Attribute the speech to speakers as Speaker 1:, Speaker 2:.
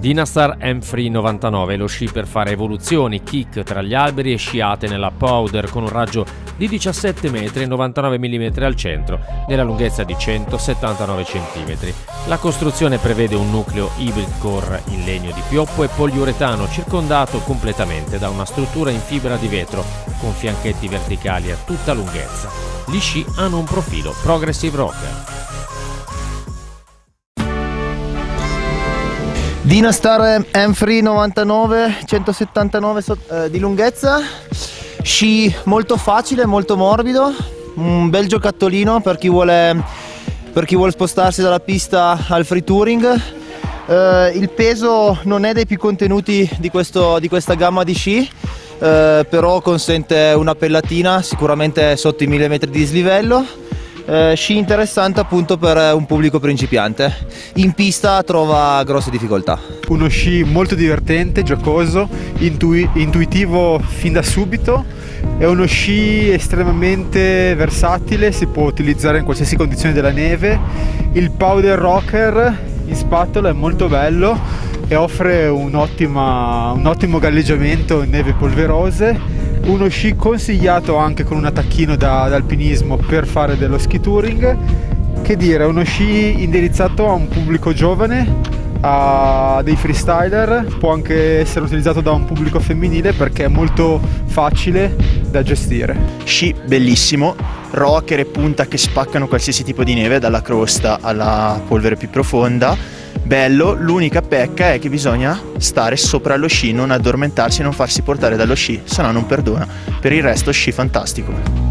Speaker 1: Dynastar M-Free 99 lo sci per fare evoluzioni, kick tra gli alberi e sciate nella powder con un raggio di 17 metri e 99 mm al centro, nella lunghezza di 179 cm. La costruzione prevede un nucleo hybrid core in legno di pioppo e poliuretano circondato completamente da una struttura in fibra di vetro con fianchetti verticali a tutta lunghezza. Gli sci hanno un profilo progressive rocker.
Speaker 2: Dynastar M-Free 99 179 so- eh, di lunghezza. Sci molto facile molto morbido. Un bel giocattolino per chi vuole, per chi vuole spostarsi dalla pista al free touring. Eh, il peso non è dei più contenuti di, questo, di questa gamma di sci eh, però consente una pellatina sicuramente sotto i 1000 metri di dislivello eh, sci interessante appunto per un pubblico principiante. In pista trova grosse difficoltà.
Speaker 3: Uno sci molto divertente, giocoso, intui- intuitivo fin da subito. È uno sci estremamente versatile, si può utilizzare in qualsiasi condizione della neve. Il powder rocker in spatola è molto bello e offre un, ottimo galleggiamento in neve polverose uno sci consigliato anche con un attacchino da, da alpinismo per fare dello ski touring. Che dire uno sci indirizzato a un pubblico giovane a dei freestyler può anche essere utilizzato da un pubblico femminile perché è molto facile da gestire.
Speaker 4: Sci bellissimo rocker e punta che spaccano qualsiasi tipo di neve dalla crosta alla polvere più profonda bello, l'unica pecca è che bisogna stare sopra lo sci, non addormentarsi non farsi portare dallo sci, se no non perdona. Per il resto sci fantastico.